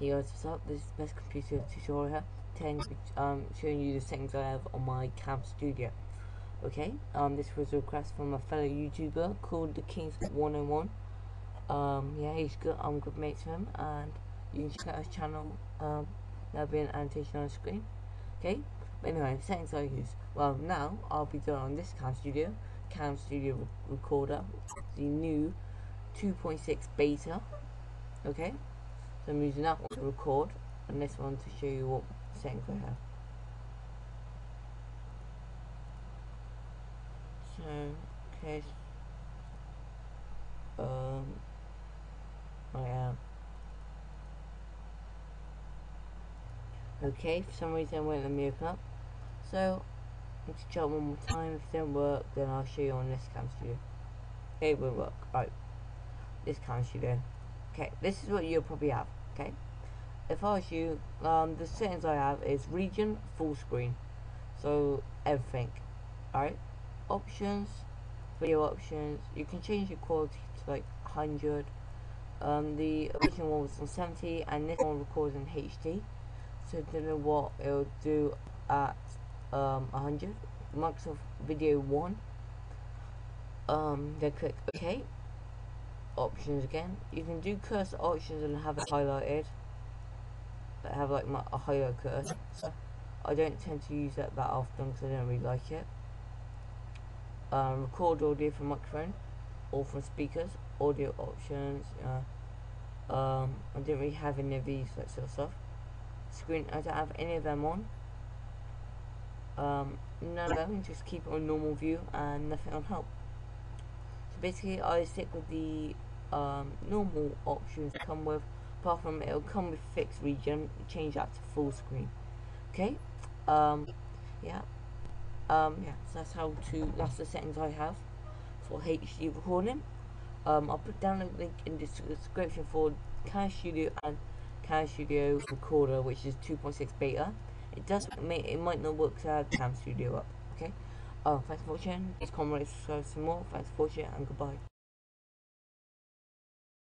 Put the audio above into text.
Hey guys, what's up? This is Best Computer Tutorial here. 10, um, showing you the settings I have on my Cam Studio. Okay, um, this was a request from a fellow YouTuber called The Kings 101. Um, yeah, he's good. I'm good mates with him, and you can check out his channel. Um, there'll be an annotation on the screen. Okay, but anyway, settings I use. Well, now I'll be doing on this Cam Studio, Cam Studio Recorder, the new 2.6 beta. Okay. So I'm using that one to record and this one to show you what settings I have. So, okay. Um, I am. Okay, for some reason I won't let me open up. So, let's try one more time. If it doesn't work, then I'll show you on this cam studio. It won't work. Right. This cam studio. Okay, this is what you'll probably have. Okay, if I was you, um, the settings I have is region full screen, so everything. Alright, options, video options. You can change your quality to like 100. Um, the original one was on 70, and this one records in HD. So I don't know what it'll do at um 100. Microsoft Video 1. Um, then click OK options again. You can do cursor options and have it highlighted. But have like my, a highlight cursor. So I don't tend to use that that often because I don't really like it. Um, record audio from microphone or from speakers. Audio options. Uh, um, I didn't really have any of these that sort of stuff. Screen. I don't have any of them on. Um, none of them. Just keep it on normal view and nothing on help basically I stick with the um, normal options come with apart from it'll come with fixed region change that to full screen. Okay? Um, yeah. Um, yeah so that's how to that's the settings I have for HD recording. Um, I'll put down a link in the description for Cam Studio and Cam Studio Recorder which is 2.6 beta. It does it might not work to have Cam Studio up okay Oh, thanks for watching. Please comment, subscribe some more. Thanks for watching and goodbye.